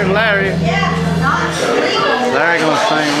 here's Larry. Larry gonna sing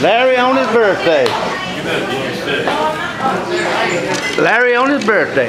Larry on his birthday. Larry on his birthday.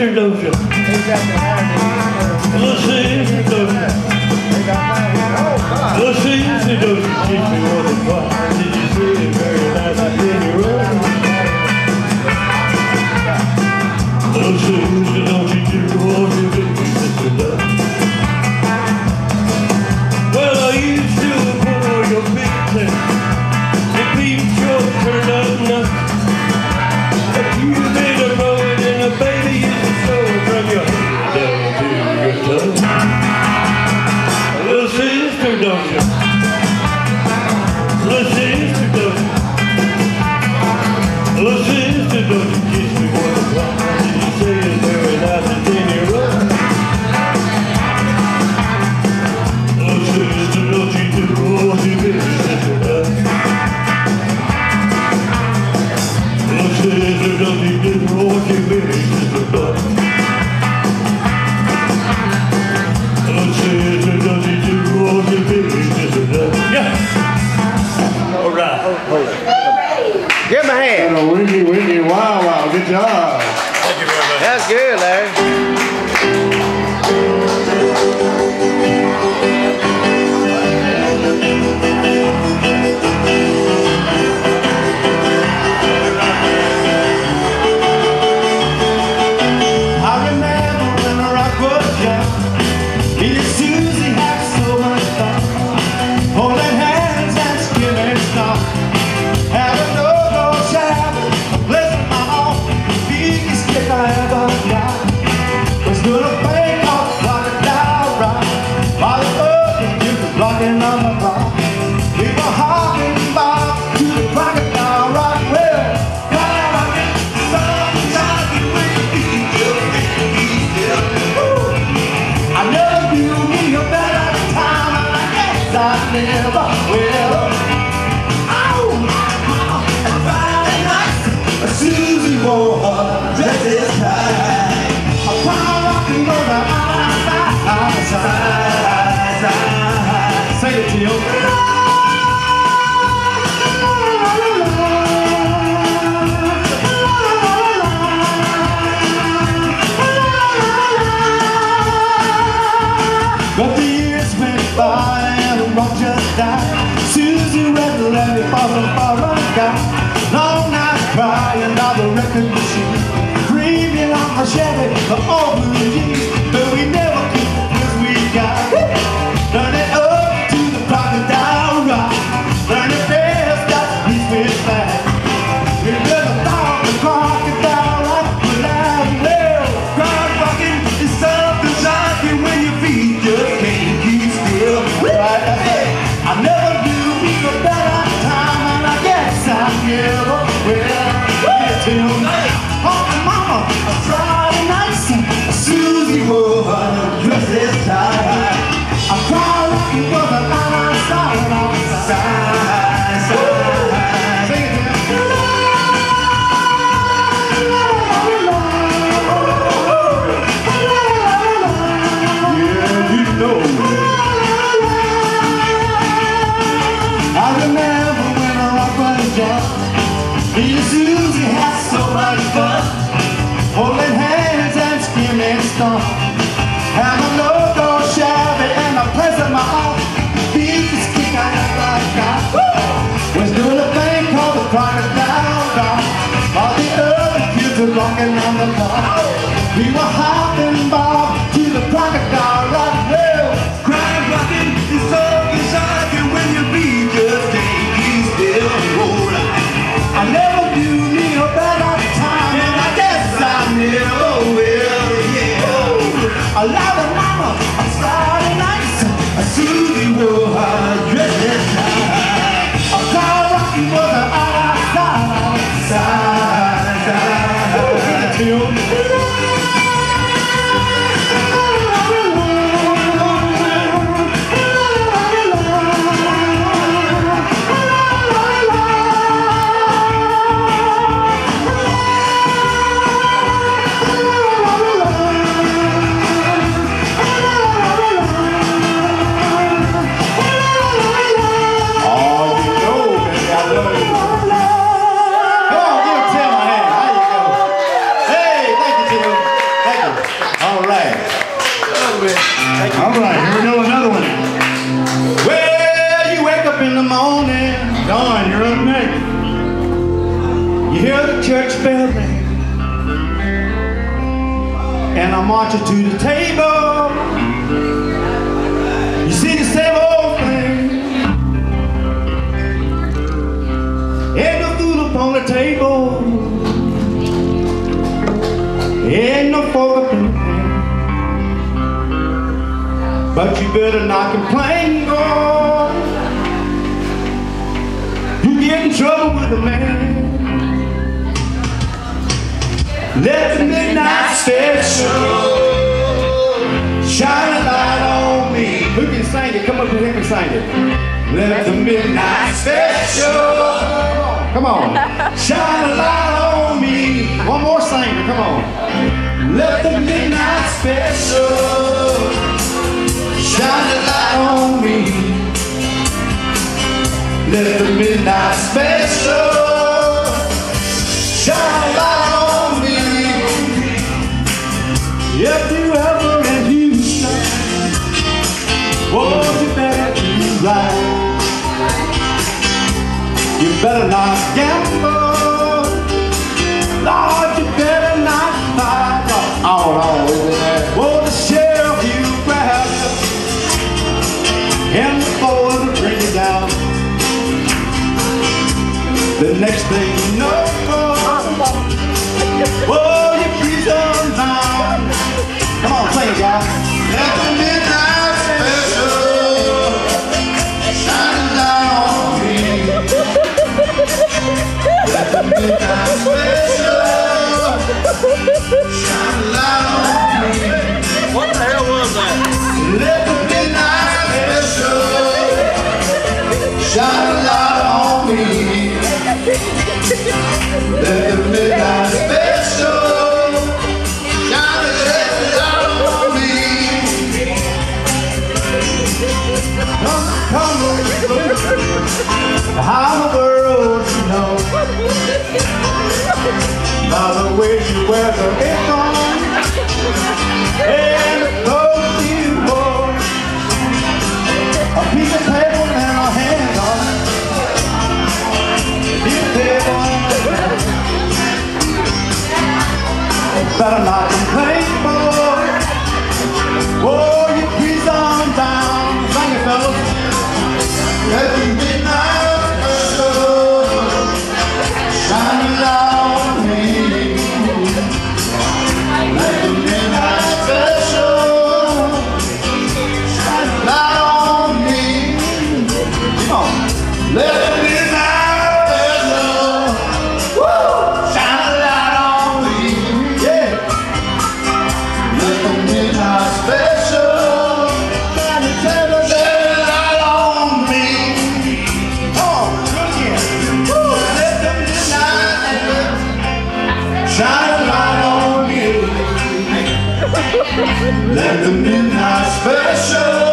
Mr. Dojo. Let's see Mr. Dojo. Let's see Mr. much fun Holding hands and screaming stuff I'm a loco oh, shabby and a present my heart. Beat this kick I have like that Was doing a thing called the crocodile. down All the other kids are walking on the block, We were hopping by church bell ring, and I'm marching to the table. You see the same old thing. Ain't no food upon the table. Ain't no fork up in the pan. But you better not complain, boy. You get in trouble with the man. Let the midnight special shine a light on me. Who can sing it? Come up here and sing it. Let the midnight special. Come on. Shine a light on me. One more singer. Come on. Let the midnight special shine a light on me. Let the midnight special better not gamble. Lord, you better not fight. No, isn't it? Oh, the sheriff, you grab you. And the boys will bring you down. The next thing Yeah. By the way you wear the apron and the clothes you wore. A piece of paper and a hand on it. Hand. Better not Let the midnight special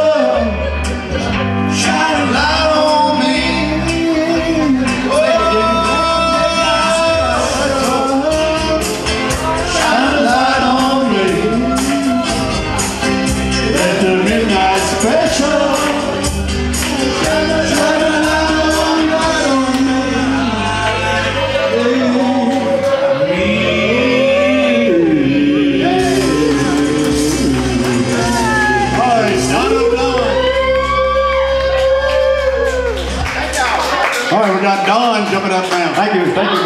jumping up now. Thank you, thank you.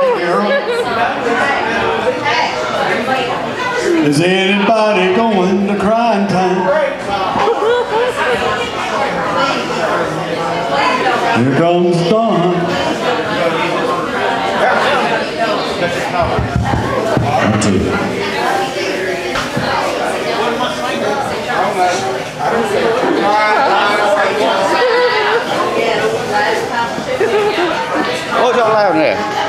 Thank you, Earl. Is anybody going to crying time? Here comes two. Yeah. there.